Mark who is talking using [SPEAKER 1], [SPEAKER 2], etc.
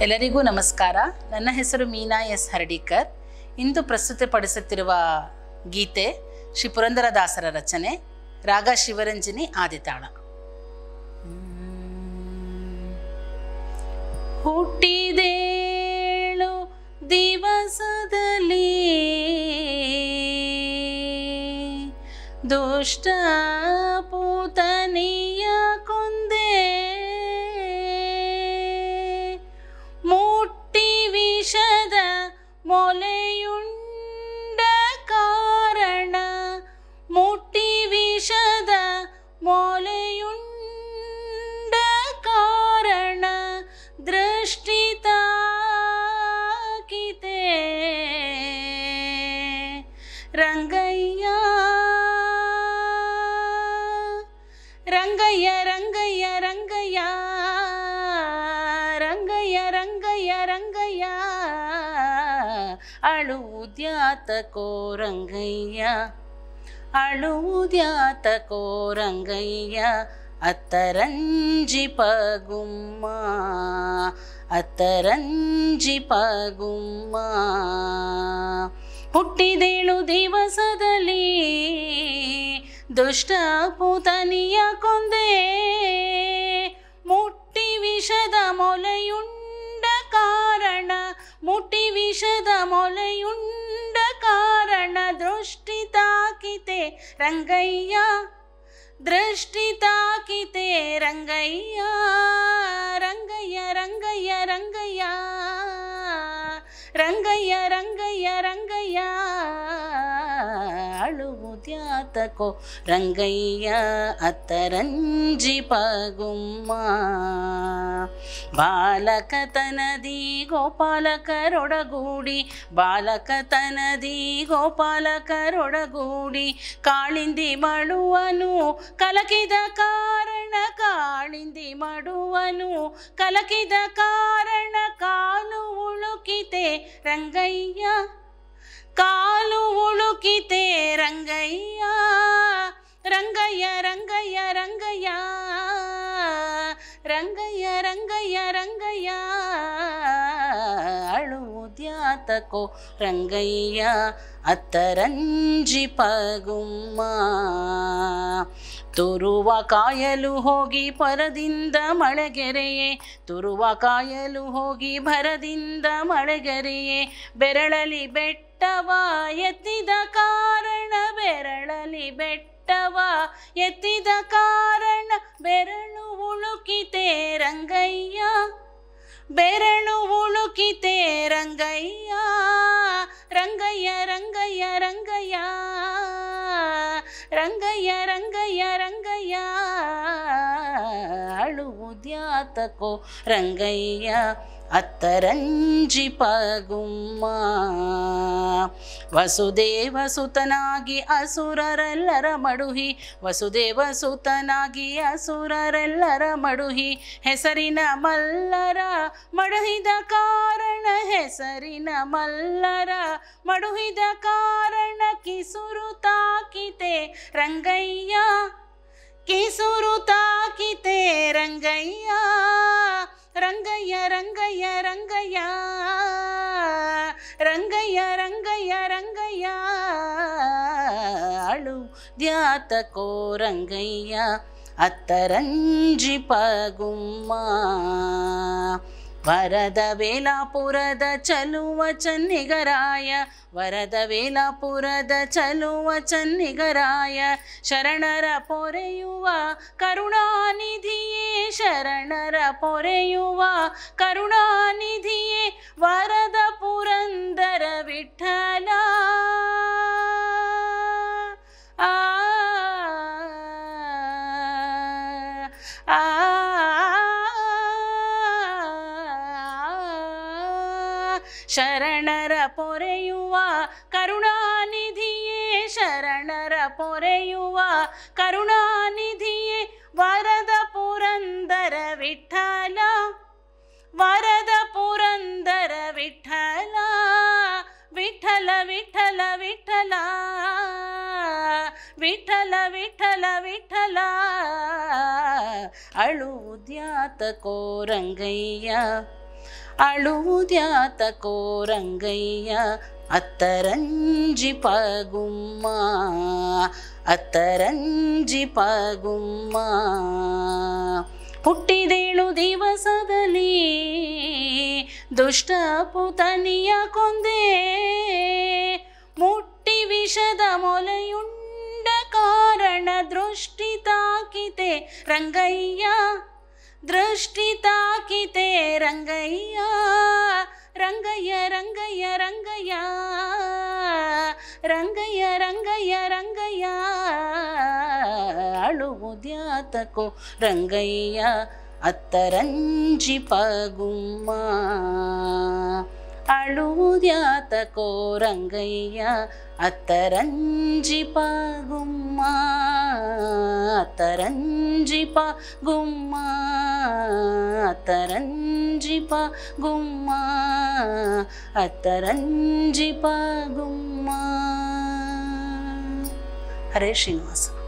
[SPEAKER 1] ಎಲ್ಲರಿಗೂ ನಮಸ್ಕಾರ. ನನ್ನ ಹೆಸರು ಮೀನಾ ಎಸ್ ಹರ್ಡಿಕರ್. ಇಂದು ಪ್ರಸ್ತುತಪಡಿಸುತ್ತಿರುವ ಗೀತೆ ಶ್ರೀ ಪುರಂದರದಾಸರ ರಚನೆ, ರಾಗ ಶಿವರಂಜನಿ, ಆದಿತಾಳ. ಹುಟ್ಟಿದೇಳು ದಿವಸದಲ್ಲಿ ದುಷ್ಟ ಮೊಲೆಯುಂಡ ಅಳುವುದ್ಯಾತಕೋ ರಂಗಯ್ಯ ಅಳುವುದ್ಯಾತಕೋ ರಂಗಯ್ಯ ಅತ್ತರಂಜಿ ಪಗುಮ್ಮ ಅತ್ತರಂಜಿ ಪಗುಮ್ಮ. ಹುಟ್ಟಿದೇಳು ದಿವಸದಲ್ಲಿ ದುಷ್ಟ ಪೂತನಿಯ ಕೊಂದೆ ಮುಟ್ಟಿ ವಿಷದ ಮೊಲೆಯುಂಡ ಕಾರಣ ಮುಟ್ಟಿ ವಿಷದ ಮೊಲೆಯುಂಡ ಕಾರಣ ದೃಷ್ಟಿ ತಾಕಿತೆ ರಂಗಯ್ಯ ದೃಷ್ಟಿ ತಾಕಿತೆ ರಂಗಯ್ಯ ರಂಗಯ್ಯ ರಂಗಯ್ಯ ರಂಗಯ್ಯ ರಂಗಯ್ಯ ರಂಗಯ್ಯ ರಂಗಯ್ಯ ಅಳುವುದ್ಯಾತಕೋ ರಂಗಯ್ಯ ಅತ್ತರಂಜಿ ಪಗುಮ್ಮ. ಬಾಲಕತನದಿ ಗೋಪಾಲಕರೊಡಗೂಡಿ ಬಾಲಕತನದಿ ಗೋಪಾಲಕರೊಡಗೂಡಿ, ಕಾಳಿಂದಿ ಮಡುವನು ಕಲಕಿದ ಕಾರಣ, ಕಾಳಿಂದಿ ಮಡುವನು ಕಲಕಿದ ಕಾರಣ, ಕಾಲು ಉಳುಕಿತೆ ರಂಗಯ್ಯ. ಕಾಲು ಉಳುಕಿತೆ ರಂಗಯ್ಯ. ರಂಗಯ್ಯ ರಂಗಯ್ಯ ರಂಗಯ್ಯ. ರಂಗಯ್ಯ ರಂಗಯ್ಯ ರಂಗಯ್ಯ. ಅಳುವುದ್ಯಾತಕೋ ರಂಗಯ್ಯ. ಅತ್ತರಂಜಿ ಪಗುಮ್ಮ. ತುರುವ ಕಾಯಲು ಹೋಗಿ ಪರದಿಂದ ಮಳೆಗೆರೆಯೇ. ತುರುವ ಕಾಯಲು ಹೋಗಿ ಭರದಿಂದ ಮಳೆಗೆರೆಯೇ. ಬೆರಳಲಿ ಬೆಟ್ಟವ, ಎತ್ತಿದ ಕಾರಣ ಬೆರಳಲಿ ಬೆಟ್ಟವ, ಎತ್ತಿದ ಕಾರಣ ಬೆರಳು ಉಳುಕಿತೆ ರಂಗಯ್ಯ, ಬೆರಳು ಉಳುಕಿತೆ ರಂಗಯ್ಯ ರಂಗಯ್ಯ ರಂಗಯ್ಯ ರಂಗಯ್ಯ ರಂಗಯ್ಯ ರಂಗಯ್ಯ ರಂಗಯ್ಯ ಅಳುವುದ್ಯಾತಕೋ ರಂಗಯ್ಯ. ಅತ್ತರಂಜಿ ಪಗುಮ್ಮ. ವಸುದೇವ ಸುತನಾಗಿ ಅಸುರರೆಲ್ಲರ ಮಡುಹಿ. ವಸುದೇವ ಸುತನಾಗಿ ಅಸುರರೆಲ್ಲರ ಮಡುಹಿ. ಹೆಸರಿನ ಮಲ್ಲರ ಮಡುಹಿದ ಕಾರಣ, ಹೆಸರಿನ ಮಲ್ಲರ ಮಡುಹಿದ ಕಾರಣ ಕಿಸುರು ತಾಕಿತೆ ರಂಗಯ್ಯ. ಕಿಸುರು ತಾಕಿತೆ ರಂಗಯ್ಯ. ರಂಗಯ್ಯ ರಂಗಯ್ಯ ರಂಗಯ್ಯ ರಂಗಯ್ಯ ರಂಗಯ್ಯ ರಂಗಯ್ಯ ಅಳು ದ್ಯಾತಕೋ ರಂಗಯ್ಯ ಅತ್ತರಂಜಿ ಪಗುಮ್ಮ ವರದ ವೇಲಾಪುರದ ಚಲುವ ಚನ್ನಿಗರಾಯ ವರದ ವೇಲಾಪುರದ ಚಲುವ ಚನ್ನಿಗರಾಯ ಶರಣರ ಪೊರೆಯುವ ಕರುಣಾನಿಧಿಯೇ ಶರಣರ ಪೊರೆಯುವ ಕರುಣಾನಿಧಿಯೇ ಶರಣರ ಪೊರೆಯುವ ಕರುಣಾನಿಧಿಯೇ, ಶರಣರ ಪೊರೆಯುವ ಕರುಣಾನಿಧಿಯೇ, ವರದ ಪುರಂದರ ವಿಠಲ, ವರದ ಪುರಂದರ ವಿಠಲ ವಿಠಲ ವಿಠಲ ವಿಠಲ ವಿಠಲ ವಿಠಲ ವಿಠಲ. ಅಳುವುದ್ಯಾತಕೋ ರಂಗಯ್ಯ. ಅಳುವುದ್ಯಾತಕೋ ಕೋರಂಗಯ್ಯ, ಅತ್ತರಂಜಿ ಪಗುಮ್ಮ ಅತ್ತರಂಜಿ ಪಗುಮ್ಮ. ಹುಟ್ಟಿದೇಳು ದಿವಸದಲ್ಲಿ ದುಷ್ಟ ಪುತನಿಯ ಕೊಂದೆ, ಮುಟ್ಟಿ ವಿಷದ ಮೊಲೆಯುಂಡ ಕಾರಣ ದೃಷ್ಟಿ ತಾಕಿತೆ. ರಂಗಯ್ಯ, ದೃಷ್ಟಿ ತಾಕಿತೆ ರಂಗಯ್ಯ ರಂಗಯ್ಯ ರಂಗಯ್ಯ ರಂಗಯ್ಯ ರಂಗಯ್ಯ ರಂಗಯ್ಯ ರಂಗಯ್ಯ ಅಳುವುದ್ಯಾತಕೋ ರಂಗಯ್ಯ ಅತ್ತರಂಜಿ ಪಗುಮ್ಮ ಅಳುವುದ್ಯಾತಕೋ ರಂಗಯ್ಯ ಅತ್ತರಂಜಿ ಪಗುಮ್ಮ तरञ्जिपा गुम्मा तरञ्जिपा गुम्मा अतरञ्जिपा गुम्मा। हरे श्रीनिवास।